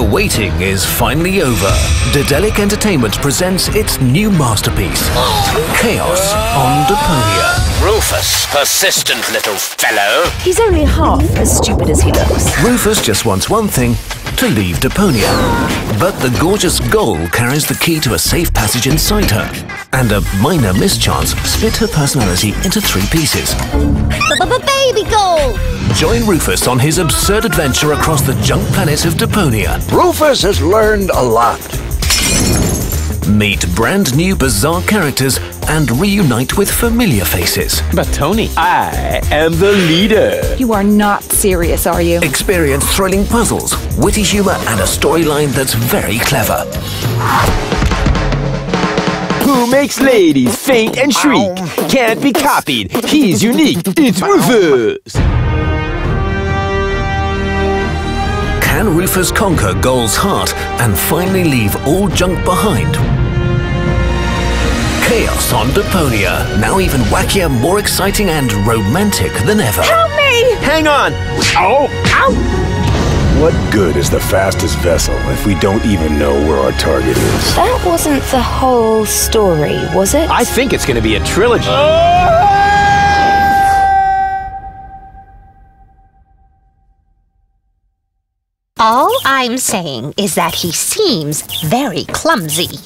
waiting is finally over. Daedalic Entertainment presents its new masterpiece, Chaos on Deponia. Rufus, persistent little fellow. He's only half as stupid as he looks. Rufus just wants one thing to leave Deponia. But the gorgeous Goal carries the key to a safe passage inside her, and a minor mischance split her personality into three pieces. Baby Goal! Join Rufus on his absurd adventure across the junk planet of Deponia. Rufus has learned a lot. Meet brand new bizarre characters and reunite with familiar faces. But Tony, I am the leader. You are not serious, are you? Experience thrilling puzzles, witty humor, and a storyline that's very clever. Who makes ladies faint and shriek? Can't be copied. He's unique. It's Rufus. Can Rufus conquer Goal's heart and finally leave all junk behind? Chaos on Deponia, now even wackier, more exciting, and romantic than ever. Help me! Hang on. Oh, ow. What good is the fastest vessel if we don't even know where our target is? That wasn't the whole story, was it? I think it's going to be a trilogy. All I'm saying is that he seems very clumsy.